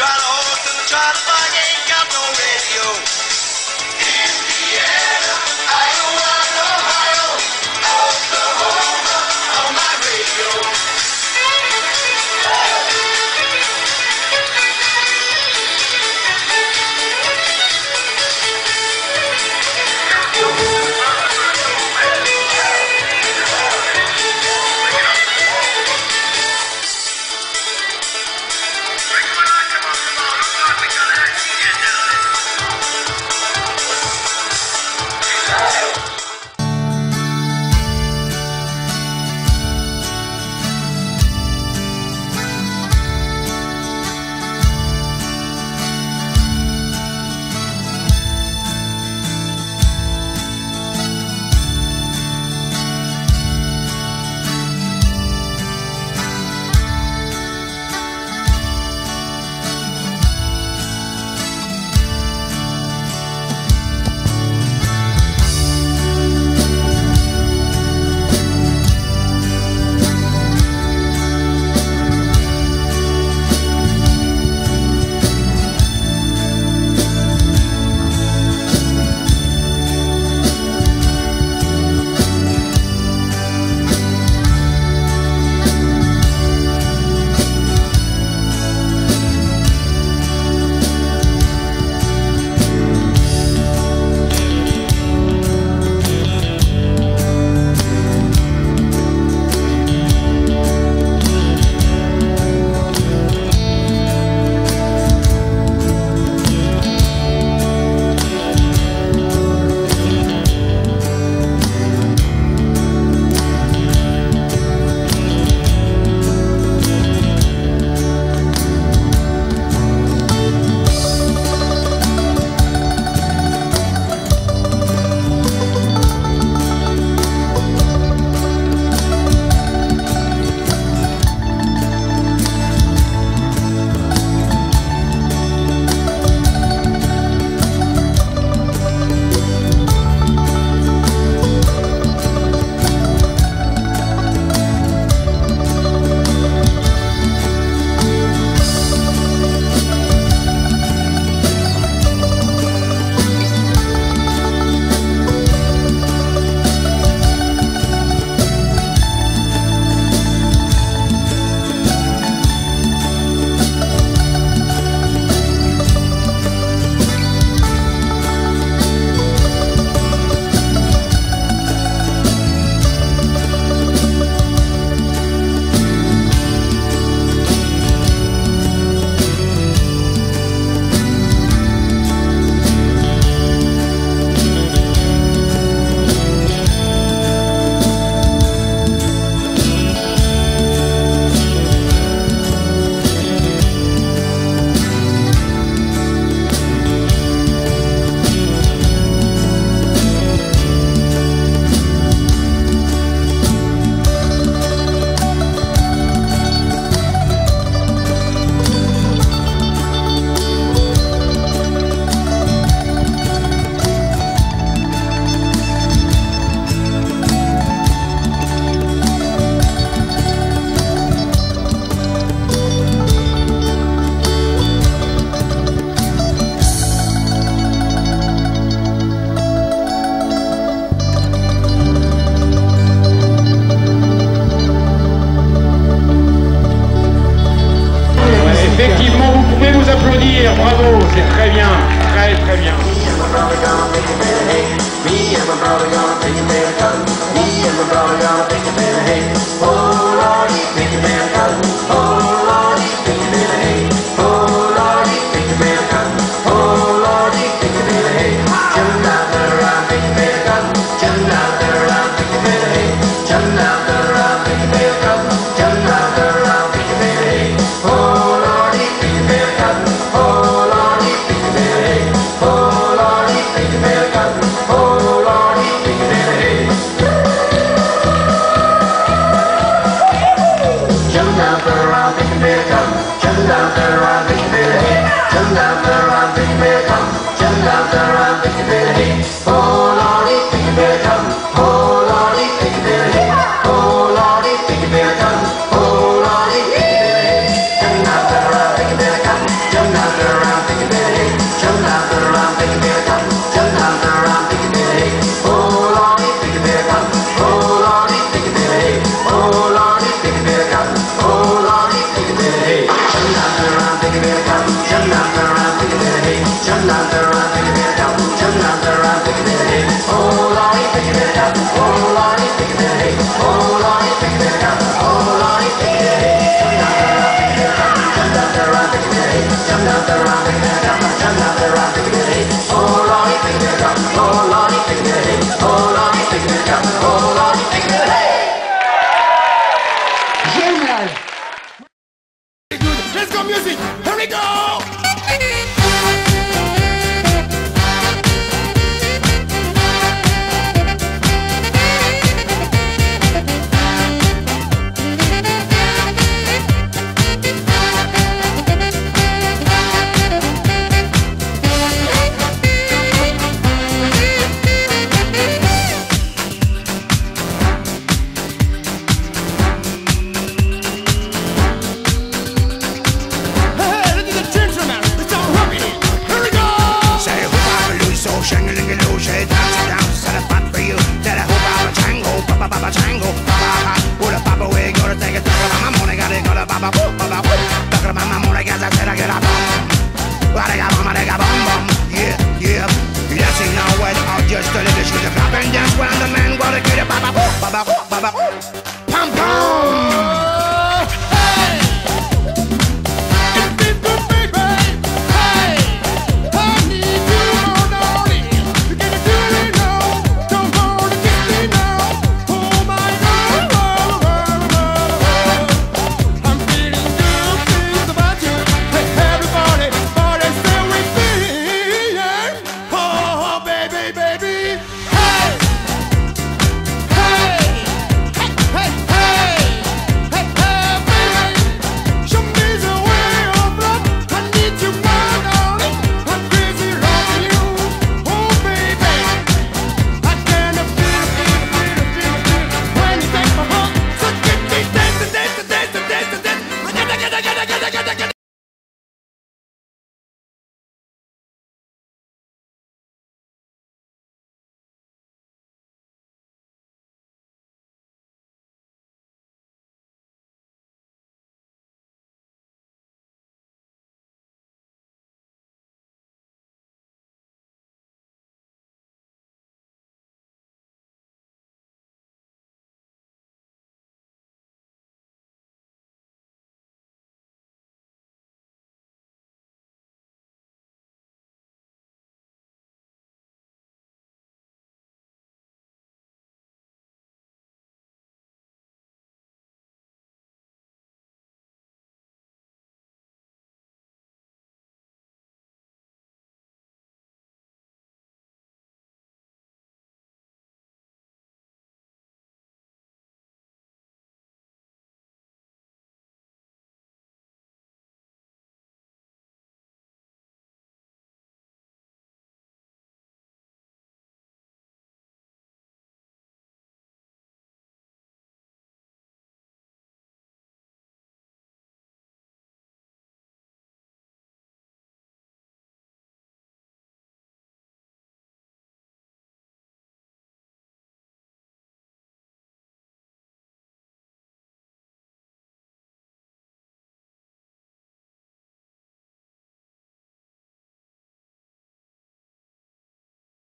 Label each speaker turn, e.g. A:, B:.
A: try to horse and try to bug, ain't got no radio.